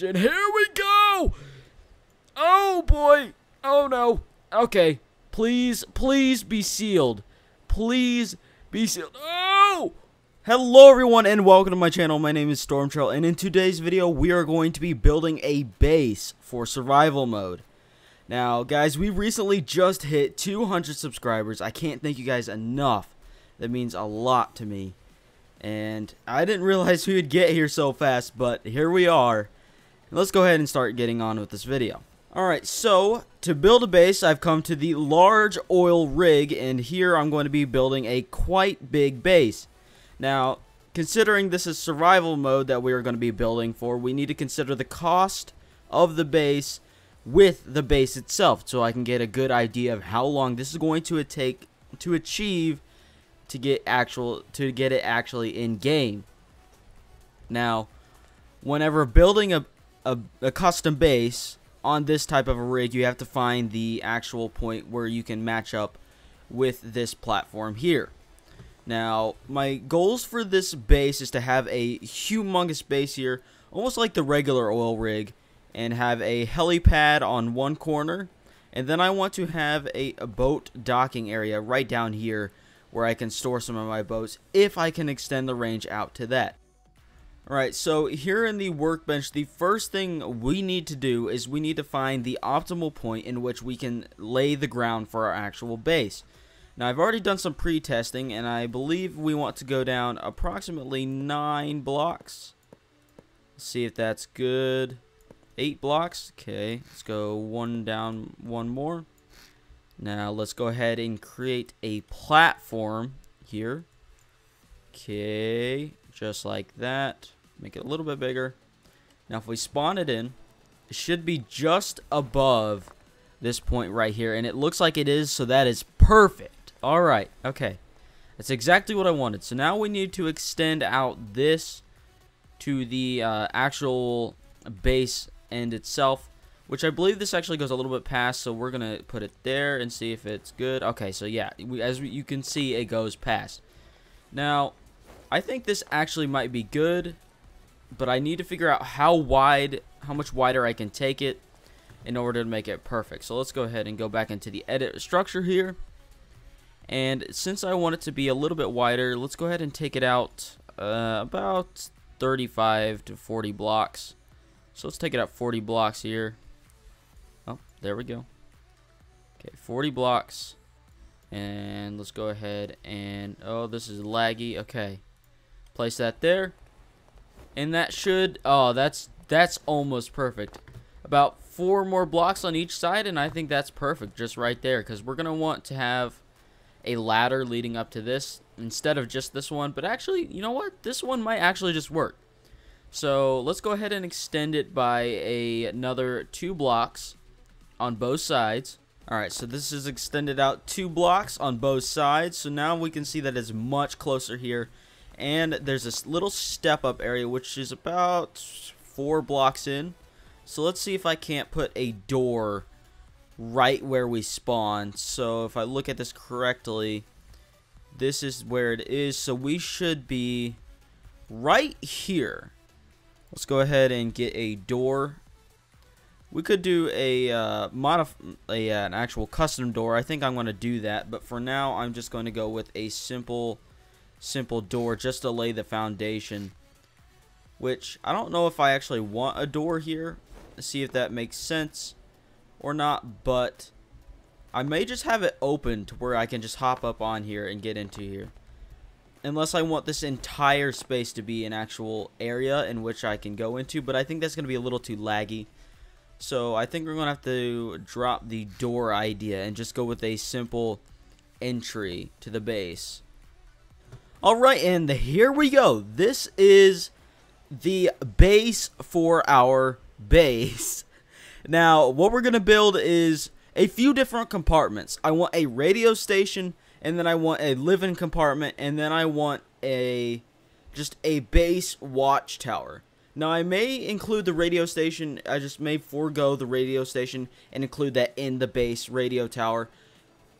And here we go! Oh boy! Oh no! Okay, please, please be sealed. Please be sealed. Oh! Hello everyone and welcome to my channel. My name is Stormtrail and in today's video we are going to be building a base for survival mode. Now guys, we recently just hit 200 subscribers. I can't thank you guys enough. That means a lot to me. And I didn't realize we would get here so fast, but here we are. Let's go ahead and start getting on with this video. Alright, so to build a base, I've come to the large oil rig, and here I'm going to be building a quite big base. Now, considering this is survival mode that we are going to be building for, we need to consider the cost of the base with the base itself, so I can get a good idea of how long this is going to take to achieve to get actual to get it actually in game. Now, whenever building a, a, a custom base on this type of a rig, you have to find the actual point where you can match up with this platform here. Now, my goals for this base is to have a humongous base here, almost like the regular oil rig, and have a helipad on one corner. And then I want to have a, a boat docking area right down here where I can store some of my boats if I can extend the range out to that. Alright, so here in the workbench, the first thing we need to do is we need to find the optimal point in which we can lay the ground for our actual base. Now, I've already done some pre-testing, and I believe we want to go down approximately 9 blocks. Let's see if that's good. 8 blocks. Okay, let's go one down, one more. Now, let's go ahead and create a platform here. Okay, just like that. Make it a little bit bigger. Now, if we spawn it in, it should be just above this point right here. And it looks like it is, so that is perfect. Alright, okay. That's exactly what I wanted. So now we need to extend out this to the uh, actual base end itself, which I believe this actually goes a little bit past, so we're going to put it there and see if it's good. Okay, so yeah, we, as we, you can see, it goes past. Now, I think this actually might be good, but I need to figure out how wide, how much wider I can take it in order to make it perfect. So let's go ahead and go back into the edit structure here. And since I want it to be a little bit wider, let's go ahead and take it out uh, about 35 to 40 blocks. So let's take it out 40 blocks here. Oh, there we go. Okay, 40 blocks. And let's go ahead and, oh, this is laggy. Okay. Place that there. And that should, oh, that's, that's almost perfect. About four more blocks on each side, and I think that's perfect just right there. Because we're going to want to have a ladder leading up to this instead of just this one. But actually, you know what? This one might actually just work. So let's go ahead and extend it by a, another two blocks on both sides. Alright, so this is extended out two blocks on both sides. So now we can see that it's much closer here. And there's this little step up area which is about four blocks in. So let's see if I can't put a door right where we spawn. So if I look at this correctly, this is where it is. So we should be right here. Let's go ahead and get a door. We could do a uh, modif a, uh, an actual custom door. I think I'm going to do that, but for now I'm just going to go with a simple simple door just to lay the foundation. Which I don't know if I actually want a door here. See if that makes sense or not, but I may just have it open to where I can just hop up on here and get into here. Unless I want this entire space to be an actual area in which I can go into, but I think that's going to be a little too laggy. So I think we're going to have to drop the door idea and just go with a simple entry to the base. Alright, and here we go. This is the base for our base. Now, what we're going to build is a few different compartments. I want a radio station, and then I want a living compartment, and then I want a just a base watchtower. Now, I may include the radio station. I just may forego the radio station and include that in the base radio tower.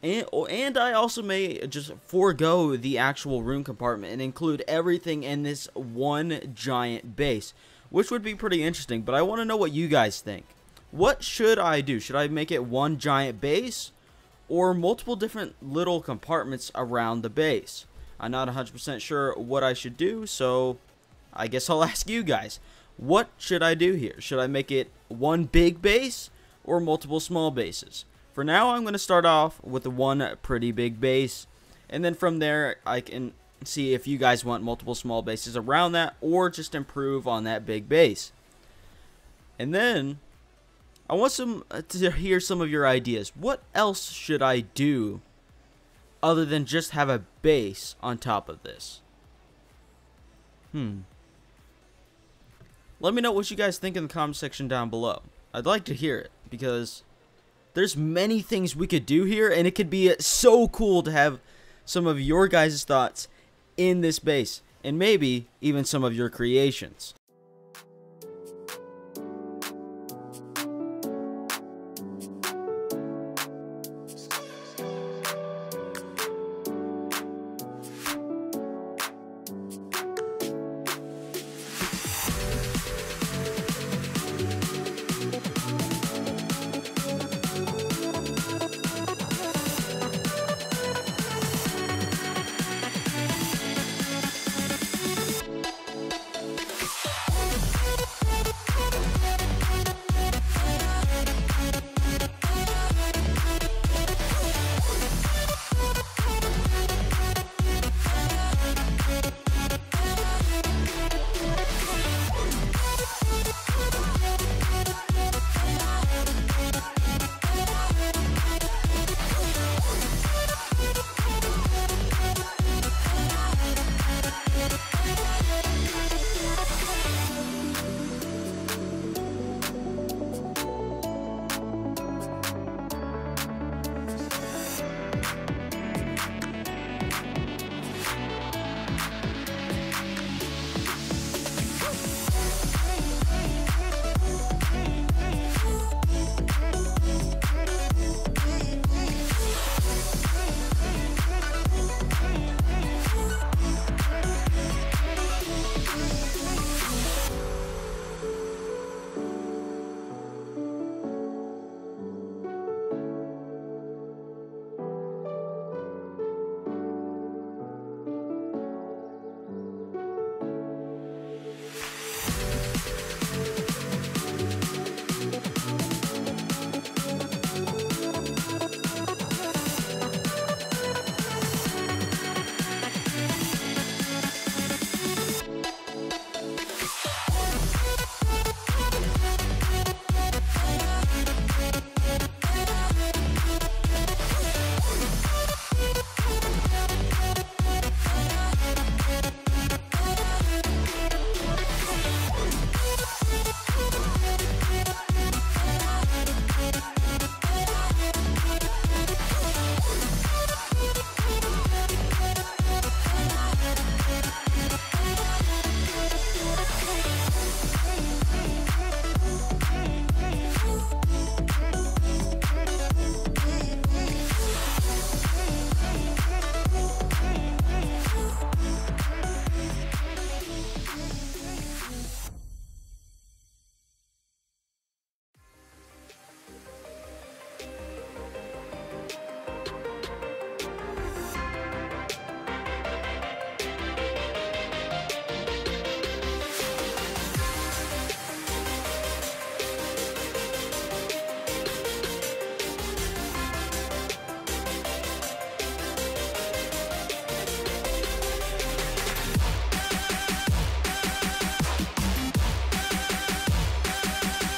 And, oh, and I also may just forego the actual room compartment and include everything in this one giant base. which would be pretty interesting. But I want to know what you guys think. What should I do? Should I make it one giant base or multiple different little compartments around the base? I'm not 100% sure what I should do, so I guess I'll ask you guys. What should I do here? Should I make it one big base or multiple small bases? For now, I'm going to start off with one pretty big base, and then from there, I can see if you guys want multiple small bases around that or just improve on that big base. And then I want some uh, to hear some of your ideas. What else should I do other than just have a base on top of this? Hmm. Let me know what you guys think in the comment section down below. I'd like to hear it because there's many things we could do here and it could be so cool to have some of your guys' thoughts in this base and maybe even some of your creations.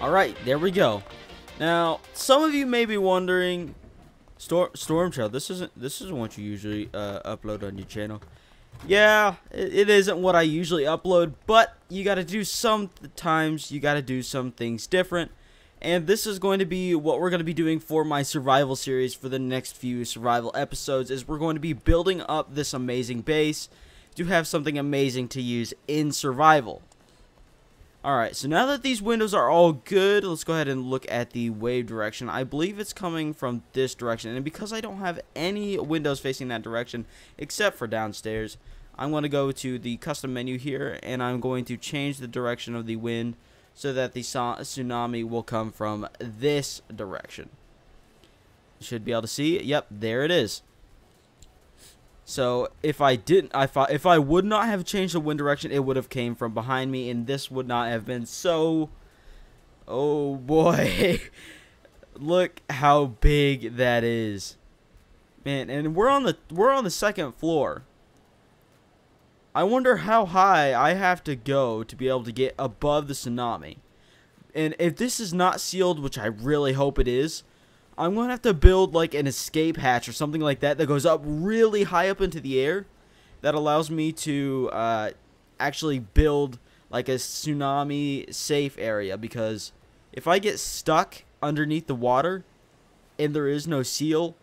Alright, there we go. Now, some of you may be wondering, Storm, Storm this isn't this isn't what you usually uh, upload on your channel. Yeah, it, it isn't what I usually upload, but you got to do sometimes you got to do some things different. And this is going to be what we're going to be doing for my survival series for the next few survival episodes is we're going to be building up this amazing base to have something amazing to use in survival. Alright, so now that these windows are all good, let's go ahead and look at the wave direction. I believe it's coming from this direction, and because I don't have any windows facing that direction, except for downstairs, I'm going to go to the custom menu here, and I'm going to change the direction of the wind so that the tsunami will come from this direction. Should be able to see, yep, there it is. So if I didn't, if I, if I would not have changed the wind direction, it would have came from behind me, and this would not have been so. Oh boy, look how big that is, man! And we're on the we're on the second floor. I wonder how high I have to go to be able to get above the tsunami. And if this is not sealed, which I really hope it is, I'm going to have to build like an escape hatch or something like that that goes up really high up into the air that allows me to uh, actually build like a tsunami safe area because if I get stuck underneath the water and there is no seal,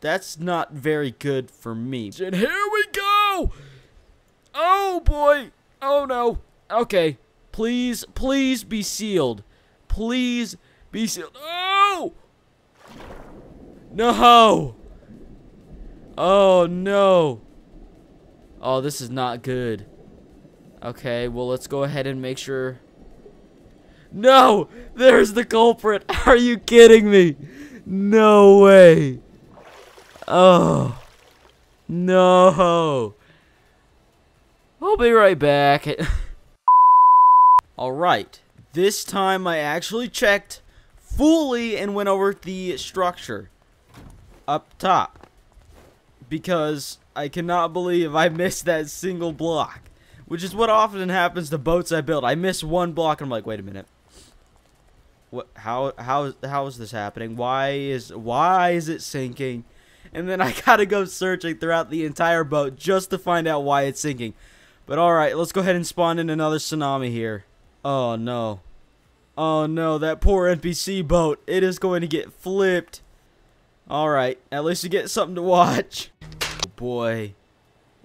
that's not very good for me. And here we go! Oh boy! Oh no! Okay. Please, please be sealed. Please be sealed. Oh! No! Oh, no. Oh, this is not good. Okay, well, let's go ahead and make sure... No! There's the culprit! Are you kidding me? No way! Oh. No! I'll be right back. Alright. This time I actually checked fully and went over the structure up top because I cannot believe I missed that single block, which is what often happens to boats I build. I miss one block and I'm like, wait a minute. What how how how is this happening? Why is why is it sinking? And then I got to go searching throughout the entire boat just to find out why it's sinking. But all right, let's go ahead and spawn in another tsunami here. Oh no. Oh no, that poor NPC boat. It is going to get flipped. Alright, at least you get something to watch. Oh boy.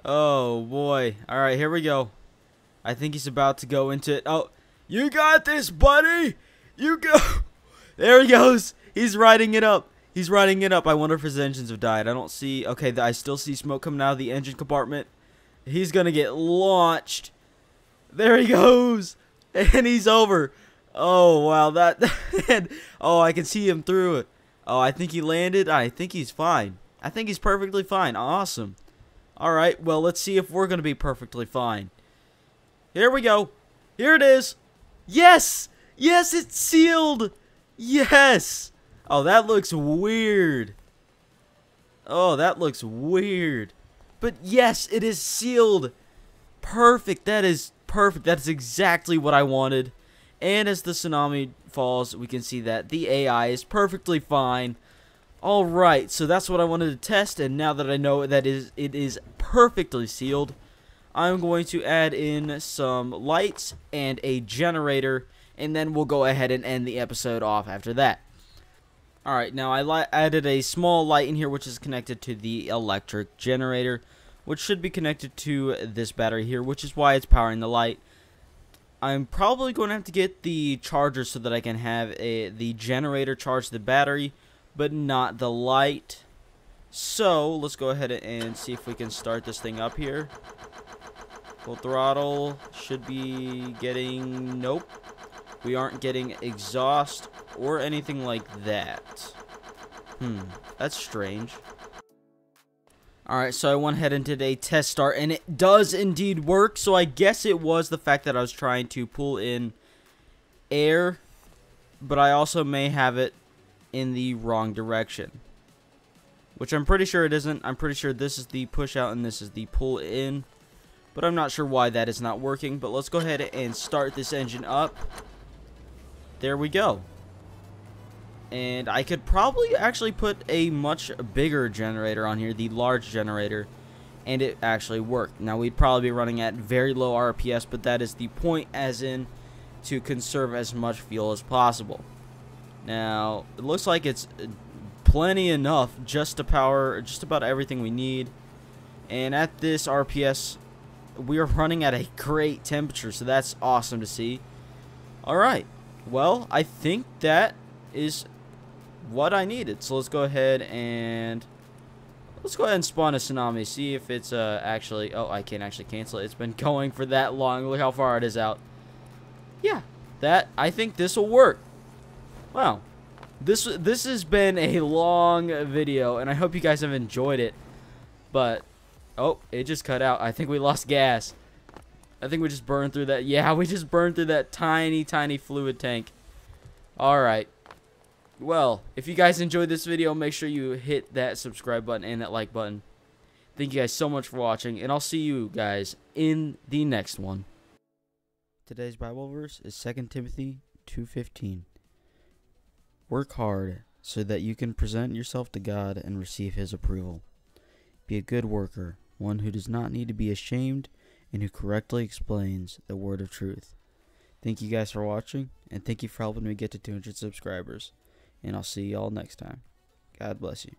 Oh boy. Alright, here we go. I think he's about to go into it. Oh, you got this, buddy! You go! There he goes! He's riding it up. He's riding it up. I wonder if his engines have died. I don't see... Okay, I still see smoke coming out of the engine compartment. He's gonna get launched. There he goes! And he's over. Oh, wow. That... oh, I can see him through it. Oh, I think he landed. I think he's fine. I think he's perfectly fine. Awesome. Alright, well, let's see if we're going to be perfectly fine. Here we go. Here it is. Yes! Yes, it's sealed! Yes! Oh, that looks weird. Oh, that looks weird. But yes, it is sealed. Perfect. That is perfect. That's exactly what I wanted. And as the tsunami falls, we can see that the AI is perfectly fine. Alright, so that's what I wanted to test, and now that I know that is it is perfectly sealed, I'm going to add in some lights and a generator, and then we'll go ahead and end the episode off after that. Alright, now I added a small light in here which is connected to the electric generator, which should be connected to this battery here, which is why it's powering the light. I'm probably going to have to get the charger so that I can have a the generator charge the battery, but not the light. So, let's go ahead and see if we can start this thing up here. Full throttle should be getting... Nope. We aren't getting exhaust or anything like that. Hmm, that's strange. Alright, so I went ahead and did a test start, and it does indeed work, so I guess it was the fact that I was trying to pull in air, but I also may have it in the wrong direction. Which I'm pretty sure it isn't. I'm pretty sure this is the push out and this is the pull in. But I'm not sure why that is not working. But let's go ahead and start this engine up. there we go. And I could probably actually put a much bigger generator on here, the large generator, and it actually worked. Now we'd probably be running at very low RPS, but that is the point as in to conserve as much fuel as possible. Now, it looks like it's plenty enough just to power just about everything we need. And at this RPS, we are running at a great temperature, so that's awesome to see. Alright, well, I think that is what I needed. So let's go ahead and let's go ahead and spawn a tsunami. See if it's uh actually oh I can't actually cancel it. It's been going for that long. Look how far it is out. Yeah, that I think this will work. Wow. This this has been a long video and I hope you guys have enjoyed it. But oh, it just cut out. I think we lost gas. I think we just burned through that. Yeah, we just burned through that tiny tiny fluid tank. All right. Well, if you guys enjoyed this video, make sure you hit that subscribe button and that like button. Thank you guys so much for watching, and I'll see you guys in the next one. Today's Bible verse is 2 Timothy 2:15. Work hard so that you can present yourself to God and receive his approval. Be a good worker, one who does not need to be ashamed and who correctly explains the word of truth. Thank you guys for watching, and thank you for helping me get to 200 subscribers and I'll see y'all next time. God bless you.